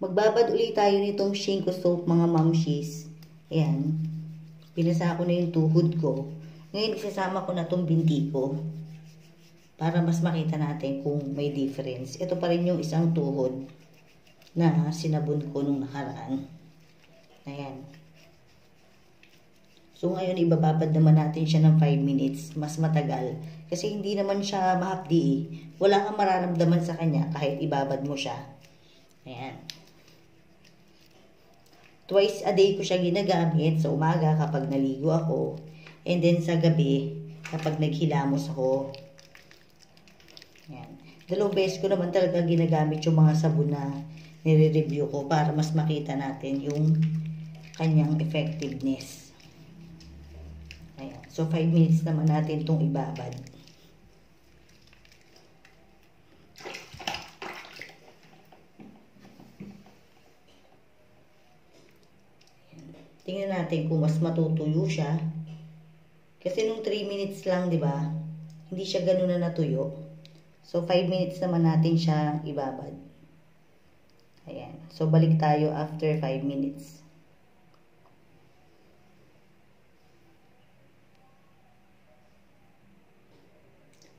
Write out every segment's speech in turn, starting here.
Magbabad ulit tayo nitong Shinko soap mga mamshis. Ayan. Pinasa ko na yung tuhod ko. Ngayon, isasama ko na tong binti ko. Para mas makita natin kung may difference. Ito pa rin yung isang tuhod na sinabon ko nung nakaraan. Ayan. So, ngayon, ibababad naman natin siya ng 5 minutes. Mas matagal. Kasi hindi naman siya mahapdi eh. Wala kang mararamdaman sa kanya kahit ibabad mo siya. Ayan. Twice a day ko siya ginagamit sa umaga kapag naligo ako. And then sa gabi, kapag naghilamos ako. Yan. Dalawang beses ko naman talaga ginagamit yung mga sabon na nire-review ko para mas makita natin yung kanyang effectiveness. Ayan. So, 5 minutes naman natin itong ibabad. Tingnan natin kung mas matutuyo siya. Kasi nung 3 minutes lang, di ba? Hindi siya ganun na natuyo. So, 5 minutes naman natin siya ibabad. Ayan. So, balik tayo after 5 minutes.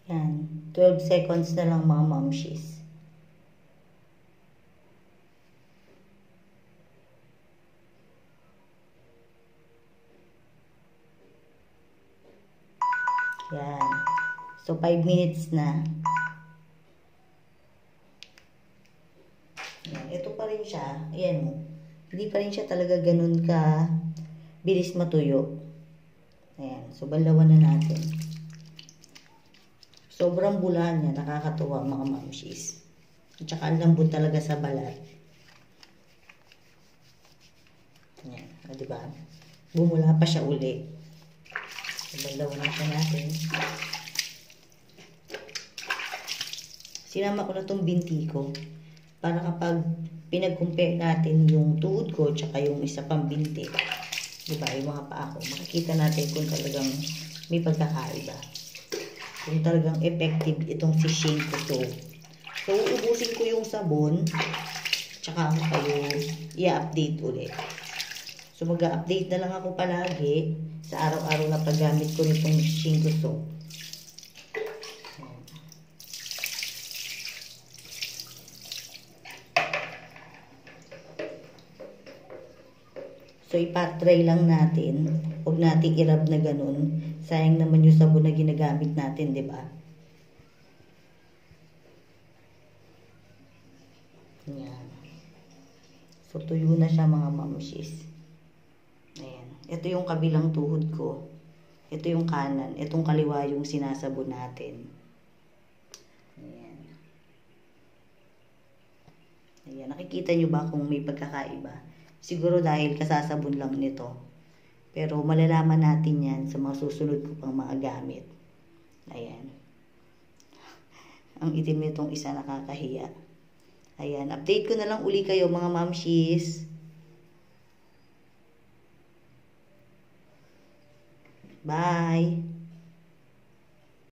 Yan. 12 seconds na lang mga momshies. Yan. So, 5 minutes na. Yan. Ito pa rin siya. Ayan. Hindi pa rin siya talaga ganun ka bilis matuyo. Ayan. So, balawan na natin. Sobrang bula niya. Nakakatuwa mga mamshis. At saka lambot talaga sa balat. Ayan. O, diba? Bumula pa siya uli. Ibalaw na siya natin. Sinama ko na itong binti ko. Para kapag pinag-compare natin yung tuhod ko tsaka yung isa pang binti. Diba? Yung mga paa ko. Makikita natin kung talagang may pagkakaiba. Kung talagang effective itong si Shinko to. So, uubusin ko yung sabon. Tsaka ako kayo i-update ulit. So, mag-update na lang ako palagi sa araw-araw na paggamit ko nitong Shinko soap. So, ipatry lang natin. Huwag natin i-rub na ganun. Sayang naman yung sabon na ginagamit natin, di ba? Yan. So, tuyo na siya mga mamushis. Ito yung kabilang tuhod ko. Ito yung kanan. Itong kaliwa yung sinasabon natin. Ayan. Ayan. Nakikita nyo ba kung may pagkakaiba? Siguro dahil kasasabon lang nito. Pero malalaman natin yan sa mga susunod ko pang mga gamit. Ayan. Ang itim nitong isa nakakahiya. Ayan. Update ko na lang uli kayo mga mamshis. Bye!